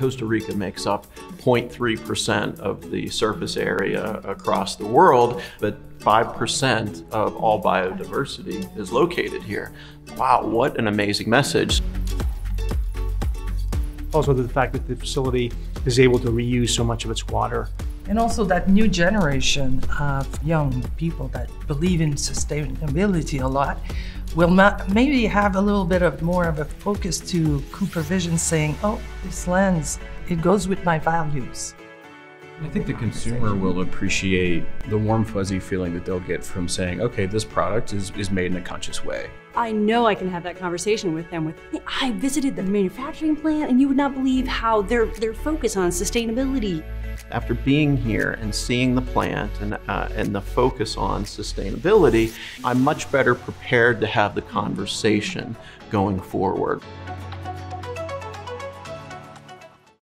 Costa Rica makes up 0.3% of the surface area across the world, but 5% of all biodiversity is located here. Wow, what an amazing message. Also, the fact that the facility is able to reuse so much of its water. And also that new generation of young people that believe in sustainability a lot will maybe have a little bit of more of a focus to CooperVision saying, oh, this lens, it goes with my values. I think the consumer will appreciate the warm, fuzzy feeling that they'll get from saying, okay, this product is, is made in a conscious way. I know I can have that conversation with them with, I visited the manufacturing plant and you would not believe how their, their focus on sustainability. After being here and seeing the plant and, uh, and the focus on sustainability, I'm much better prepared to have the conversation going forward.